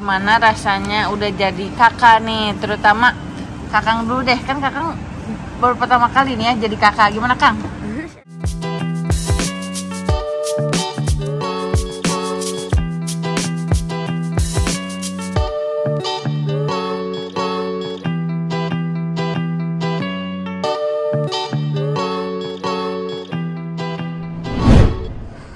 gimana rasanya udah jadi kakak nih terutama kakang dulu deh. Kan kakang baru pertama kali nih ya jadi kakak. Gimana kang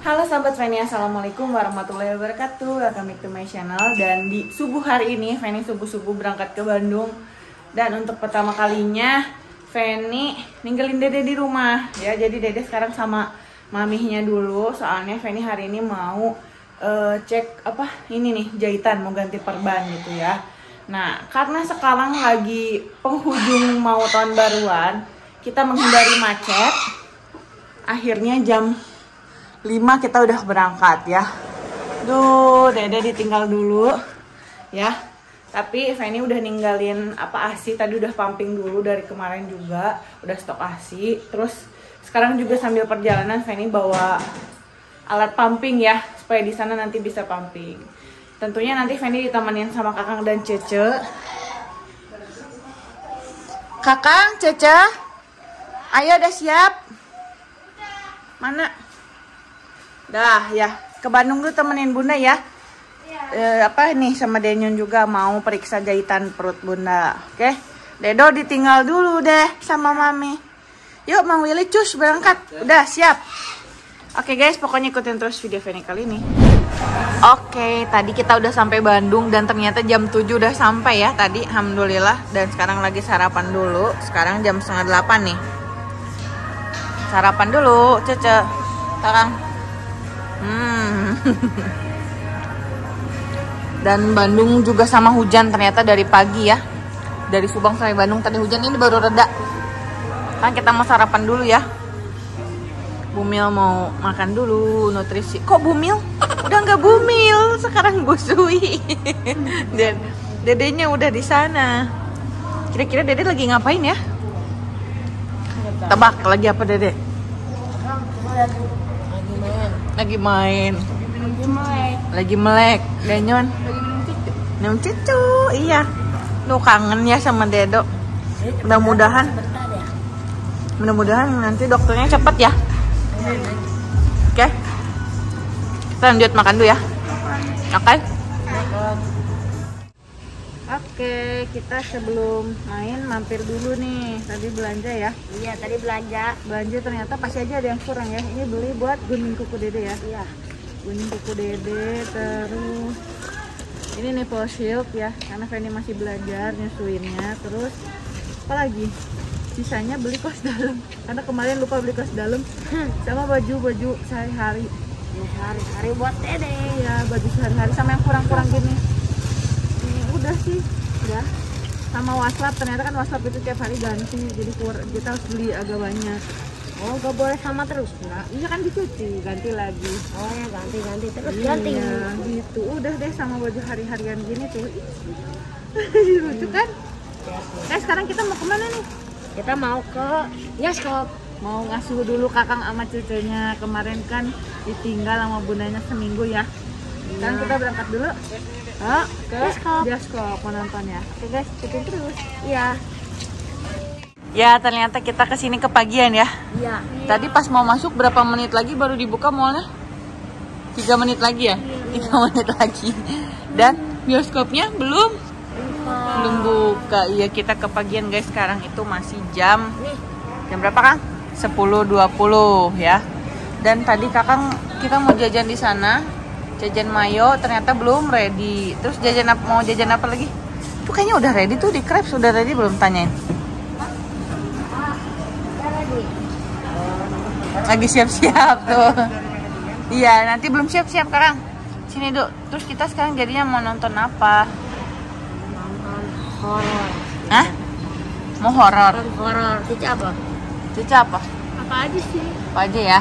Halo sahabat Feni, Assalamualaikum warahmatullahi wabarakatuh. Welcome back to my channel. Dan di subuh hari ini, Feni subuh-subuh berangkat ke Bandung. Dan untuk pertama kalinya Feni ninggalin Dede di rumah. Ya Jadi Dede sekarang sama mamihnya dulu. Soalnya Feni hari ini mau eh, cek apa ini nih jahitan Mau ganti perban gitu ya. Nah karena sekarang lagi penghujung mau tahun baruan Kita menghindari macet. Akhirnya jam 5 kita udah berangkat ya. Duh, Dede ditinggal dulu ya. Tapi Feni udah ninggalin apa ASI tadi udah pumping dulu dari kemarin juga, udah stok ASI. Terus sekarang juga sambil perjalanan Feni bawa alat pumping ya, supaya di sana nanti bisa pumping. Tentunya nanti Feni ditemenin sama Kakang dan Cece. Kakang, Cece, ayo udah siap? Mana? Dah ya, ke Bandung dulu temenin Bunda ya. Eh, apa nih sama Denyun juga mau periksa jahitan perut Bunda. Oke. Dedo ditinggal dulu deh sama Mami. Yuk Mang Willy cus berangkat. Udah siap. Oke guys, pokoknya ikutin terus video Feni kali ini. Oke, tadi kita udah sampai Bandung dan ternyata jam 7 udah sampai ya tadi, alhamdulillah. Dan sekarang lagi sarapan dulu. Sekarang jam setengah delapan nih. Sarapan dulu, Cece. Sekarang. Dan Bandung juga sama hujan ternyata dari pagi ya. Dari Subang sampai Bandung tadi hujan ini baru reda. Kan kita mau sarapan dulu ya. Bumil mau makan dulu nutrisi. Kok Bumil? Udah nggak Bumil, sekarang Busui. Dan dedenya udah di sana. Kira-kira dede lagi ngapain ya? Tebak lagi apa dede? Lagi main. Lagi melek. Denyon. Minum cucu. Iya. Lu kangen ya sama Dedo. Mudah-mudahan. Mudah-mudahan nanti dokternya cepet ya. Oke. Kita lanjut makan dulu ya. Oke. Oke, kita sebelum main mampir dulu nih. Tadi belanja ya. Iya, tadi belanja. Belanja ternyata pasti aja ada yang kurang ya. Ini beli buat kuning kuku dede ya. Iya. Kuning kuku dede terus ini nih full shield ya karena Feni masih belajar nyusuinnya. Terus apa lagi? Sisanya beli kos dalam karena kemarin lupa beli kos dalam. Sama baju baju sehari-hari. Hari-hari buat dede. ya baju sehari-hari sama yang kurang-kurang gini. Ini udah sih udah. Sama waslap ternyata kan waslap itu tiap hari ganti jadi kur- kita harus beli agak banyak Oh, gak boleh sama terus, enggak? iya kan dicuci ganti lagi Oh ya ganti-ganti terus ganti. Iya, gitu. Udah deh sama baju hari-harian gini tuh. Lucu kan? Eh sekarang kita mau ke mana nih? Kita mau ke Yaskop. Mau ngasuh dulu kakang sama cucunya. Kemarin kan ditinggal sama bundanya seminggu ya. Sekarang Iya. kita berangkat dulu. Oh, ke Bioskop. bioskop menonton ya. Oke guys, ikutin terus. Iya. Ya ternyata kita ke sini kepagian ya. Iya. Tadi pas mau masuk berapa menit lagi baru dibuka mallnya? Tiga menit lagi ya? Tiga menit lagi. Dan bioskopnya belum belum buka. Iya kita kepagian guys. Sekarang itu masih jam Nih, jam berapa kang? 10.20 ya. Dan tadi kakang kita mau jajan di sana. Jajan mayo ternyata belum ready. Terus jajan apa mau jajan apa lagi? Tuh kayaknya udah ready tuh di crepes udah ready belum tanyain. Lagi siap-siap tuh. Iya, nanti belum siap-siap sekarang. Sini, Duk. Terus kita sekarang jadinya mau nonton apa? Nonton horor. Hah? Mau horor. Horor. Cica apa? Cica apa? Apa aja sih? Apa aja ya?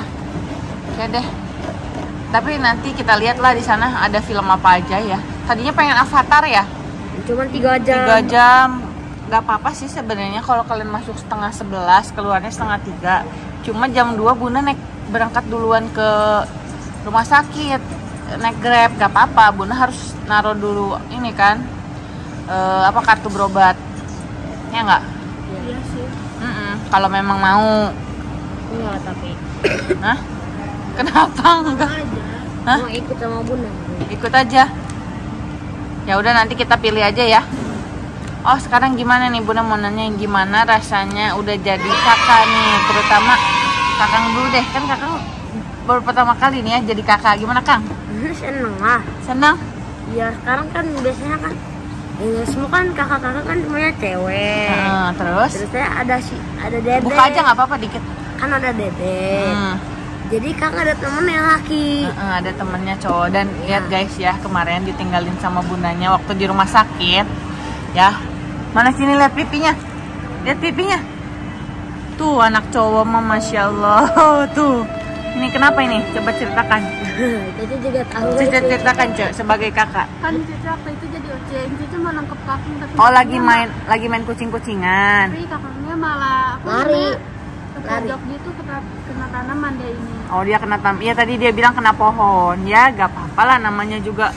Oke deh. Tapi nanti kita lihat lah di sana ada film apa aja ya. Tadinya pengen Avatar ya. Cuman tiga jam. Tiga jam. Gak apa-apa sih sebenarnya kalau kalian masuk setengah sebelas, keluarnya setengah tiga. Cuma jam 2 Bunda naik berangkat duluan ke rumah sakit. naik grab gak apa-apa bunda harus naruh dulu ini kan eh, apa kartu berobat ya nggak Iya sih. Mm-mm, kalau memang mau Enggak tapi. Hah? kenapa enggak Aja. Hah? Mau ikut sama bunda. ikut aja ya udah nanti kita pilih aja ya oh sekarang gimana nih bunda mau nanya gimana rasanya udah jadi kakak nih terutama kakang dulu deh kan kakang baru pertama kali nih ya jadi kakak gimana kang Seneng lah. senang Ya sekarang kan biasanya kan ya, semua kan kakak-kakak kan semuanya cewek. Nah, terus Terus saya ada si ada dede. buka aja nggak apa-apa dikit Kan ada dede. Hmm. Jadi kakak ada temen yang laki. Heeh, ada temennya cowok dan lihat guys ya kemarin ditinggalin sama bundanya waktu di rumah sakit ya mana sini lihat pipinya. Lihat pipinya. Tuh anak cowok mah masya allah. Tuh. Ini kenapa ini? Coba ceritakan. Jadi juga tahu. Cica ceritakan cok sebagai kakak. Kan Cici waktu itu? Jadi oceng Cici mau nangkep kakak tapi oh lagi main lagi main kucing kucingan tapi kakaknya malah apa Lari. kepojok gitu kena, kena tanaman dia ini. Oh dia kena tam iya tadi dia bilang kena pohon. Ya gak apa-apa lah namanya juga.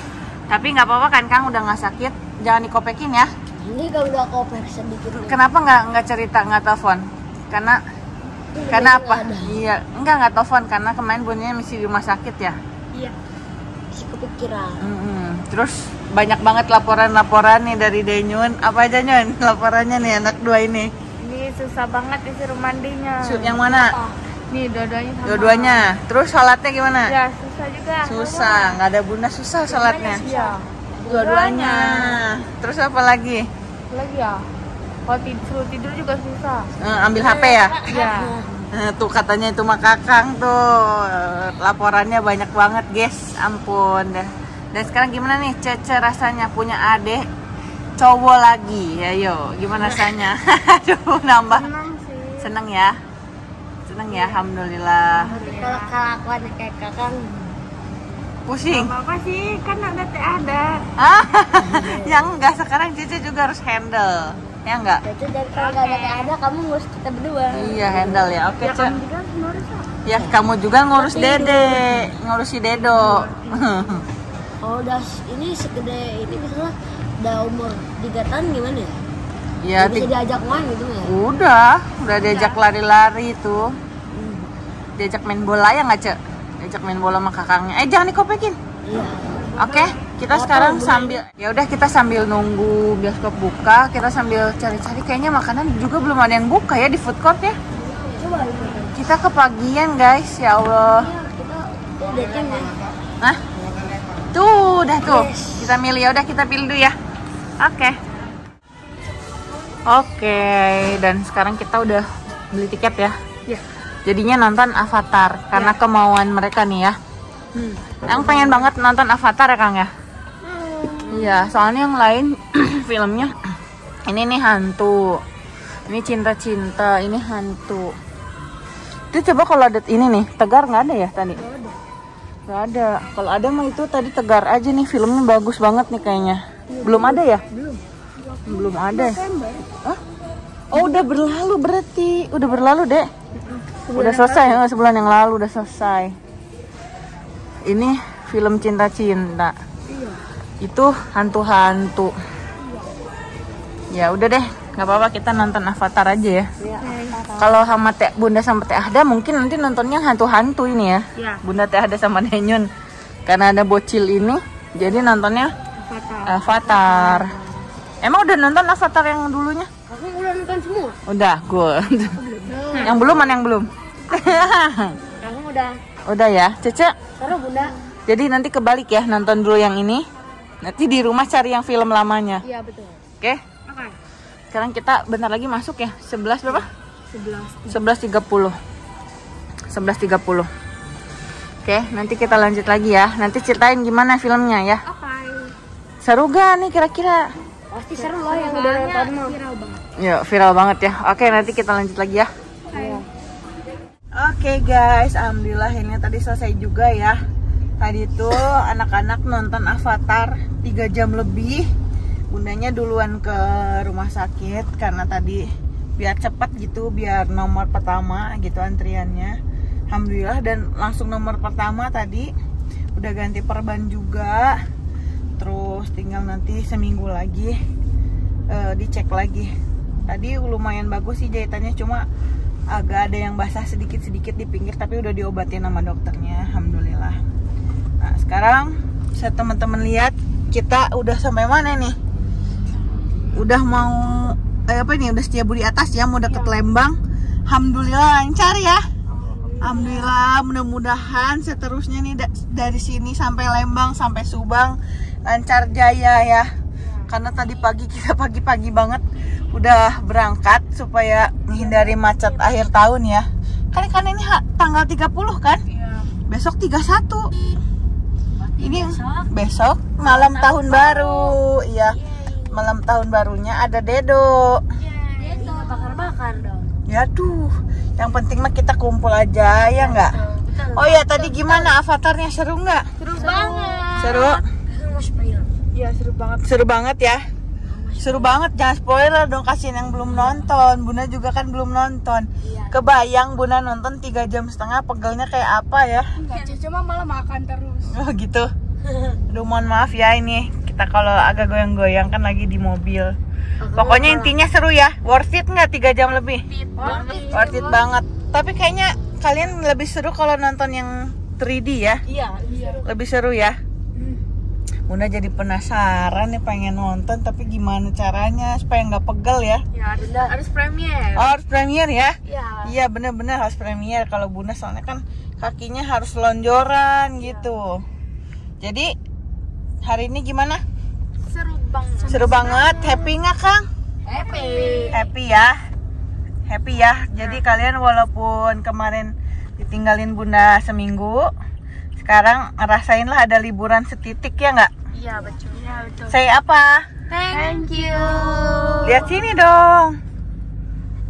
Tapi nggak apa-apa kan kang? Udah nggak sakit jangan dikopekin ya Ini kalau udah kopek sedikit. nih. Kenapa nggak nggak cerita nggak telepon? Karena Ini karena nggak apa? ada. Iya, enggak nggak telepon karena kemarin bundanya masih di rumah sakit ya. iya Masih kepikiran. Mm-mm. Terus banyak banget laporan-laporan nih dari Denyun. Apa aja Nyun laporannya nih anak dua ini? ini susah banget disuruh mandinya yang mana? nih dua-duanya sama Dua-duanya. Terus sholatnya gimana? ya susah juga Susah, nggak ada bunda susah sholatnya. iya Dua-duanya. Terus apa lagi? lagi ya? Kalau tidur tidur juga susah. Eh, ambil HP ya? iya. Eh, tuh katanya itu mah kakang tuh. Laporannya banyak banget guys. Ampun dah dan sekarang gimana nih Cece rasanya? Punya adik cowok lagi. Ya yo. Gimana rasanya? Aduh nambah. Senang sih. Seneng ya? Seneng ya? Alhamdulillah. Kalau kelakuannya kayak kakak pusing apa apa sih kan ada teh ada ah yang enggak sekarang Cece juga harus handle ya enggak Jadi dari kalau nggak ada kayak ada kamu ngurus kita berdua. iya handle ya oke ya Cek kamu juga ngurus ya ya kamu juga ngurus dede ngurus si dedo Kalau udah ini segede ini misalnya udah umur 3 tahun gimana ya? ya Udah bisa diajak main gitu ya? Udah, udah diajak lari-lari tuh. Diajak main bola ya nggak, Cek? Diajak main bola sama kakaknya. Eh, jangan dikopekin. Iya. Oke, kita sekarang sambil ya udah kita sambil nunggu bioskop buka, kita sambil cari-cari kayaknya makanan juga belum ada yang buka ya di food court ya. Kita kepagian, guys. Ya Allah. Hah? Tuh, udah tuh. Kita milih ya udah kita pilih dulu ya. Oke. Oke, dan sekarang kita udah beli tiket ya. Iya. Jadinya nonton Avatar karena kemauan mereka nih ya. Hmm. Yang pengen banget nonton Avatar ya, Kang ya? Iya, soalnya yang lain filmnya ini nih hantu. Ini cinta-cinta, ini hantu. Itu coba kalau ada ini nih, Tegar nggak ada ya tadi? Nggak ada. Kalau ada mah itu tadi Tegar aja nih, filmnya bagus banget nih kayaknya. Belum ada ya? Belum. Belum ada. Hah? Oh, udah berlalu berarti. Udah berlalu, Dek. Udah selesai, eh, sebulan yang lalu udah selesai. Ini film cinta-cinta. Itu hantu-hantu. Ya udah deh, nggak apa-apa kita nonton Avatar aja ya. Kalau sama Teh Bunda sama Teh Ahda mungkin nanti nontonnya hantu-hantu ini ya. Iya. Bunda Teh Ahda sama Denyun. Karena ada bocil ini, jadi nontonnya Fatal. Avatar. Emang udah nonton Avatar yang dulunya? Aku udah nonton semua. Udah, good. yang belum mana yang belum? Kamu udah. udah ya, Cece. Sekarang bunda. Jadi nanti kebalik ya, nonton dulu yang ini. Nanti di rumah cari yang film lamanya. Iya betul. Oke? Oke. Sekarang kita bentar lagi masuk ya. 11 berapa? 11 11.30. 11.30. Oke, nanti kita lanjut lagi ya. Nanti ceritain gimana filmnya ya. Oke. Seru gak nih kira-kira? Pasti seru lah yang udah nonton viral banget. Yuk, viral banget ya. Oke, nanti kita lanjut lagi ya. Oke guys, alhamdulillah ini tadi selesai juga ya. Tadi tuh anak-anak nonton Avatar 3 jam lebih. Bundanya duluan ke rumah sakit karena tadi biar cepat gitu, biar nomor pertama gitu antriannya. Alhamdulillah dan langsung nomor pertama tadi udah ganti perban juga terus tinggal nanti seminggu lagi eh, dicek lagi tadi lumayan bagus sih jahitannya cuma agak ada yang basah sedikit-sedikit di pinggir tapi udah diobatin sama dokternya alhamdulillah. Nah sekarang bisa teman-teman lihat kita udah sampai mana nih? Udah mau eh, apa ini udah setia di atas ya mau deket Lembang. Alhamdulillah lancar ya. Alhamdulillah mudah-mudahan seterusnya nih da- dari sini sampai Lembang sampai Subang. Lancar jaya ya karena tadi pagi kita pagi-pagi banget udah berangkat supaya menghindari macet akhir tahun ya. Kan kan ini tanggal 30 kan? Besok 31 ini besok. malam tahun baru. iya. Malam tahun barunya ada dedo. Tuh bakar-bakar dong. ya tuh yang penting mah kita kumpul aja ya nggak? Betul. oh ya tadi gimana avatarnya? Seru nggak? Seru banget. seru. Iya seru banget. seru banget ya. Seru banget jangan spoiler dong kasihin yang belum nonton. Bunda juga kan belum nonton. Iya. kebayang Bunda nonton tiga jam setengah pegelnya kayak apa ya? Enggak, cuma malah makan terus. oh gitu. Aduh mohon maaf ya ini. Kita kalau agak goyang-goyang kan lagi di mobil. Pokoknya intinya seru ya. Worth it nggak tiga jam lebih? Worth it banget. tapi kayaknya kalian lebih seru kalau nonton yang 3D ya? Iya, iya. lebih seru ya Bunda jadi penasaran nih pengen nonton tapi gimana caranya supaya nggak pegel ya? Ya harus harus premier. oh, harus premier ya? Iya. iya bener-bener harus premier kalau Bunda soalnya kan kakinya harus lonjoran gitu. Jadi hari ini gimana? Seru banget. seru banget. Happy nggak Kang? Happy. happy ya. Happy ya. Jadi kalian walaupun kemarin ditinggalin bunda seminggu sekarang ngerasain lah ada liburan setitik ya nggak Iya betul. Iya betul. saya apa Thank you. lihat sini dong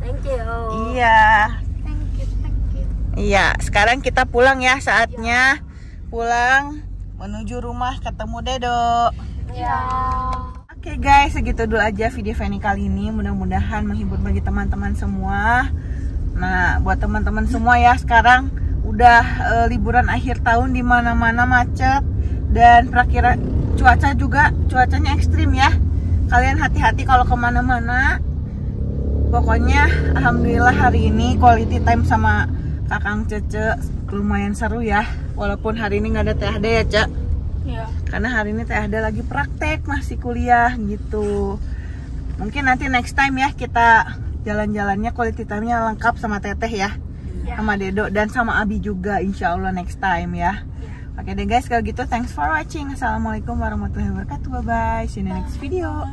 Thank you. iya Thank you. Thank you. iya sekarang kita pulang ya saatnya pulang menuju rumah ketemu Dedo Ya. Oke guys, segitu dulu aja video Fanny kali ini. Mudah-mudahan menghibur bagi teman-teman semua. Nah, buat teman-teman semua ya sekarang udah eh, liburan akhir tahun di mana-mana macet dan perakira cuaca juga cuacanya ekstrim ya. Kalian hati-hati kalau ke mana-mana. Pokoknya alhamdulillah hari ini quality time sama Kakang Cece lumayan seru ya. Walaupun hari ini nggak ada THD ya, Cek Iya. karena hari ini teh ada lagi praktek masih kuliah gitu mungkin nanti next time ya kita jalan-jalannya quality time-nya lengkap sama teteh ya Ya. sama Dedo dan sama Abi juga insya Allah next time ya. Oke deh guys kalau gitu thanks for watching. Assalamualaikum warahmatullahi wabarakatuh. Bye bye see you in the next video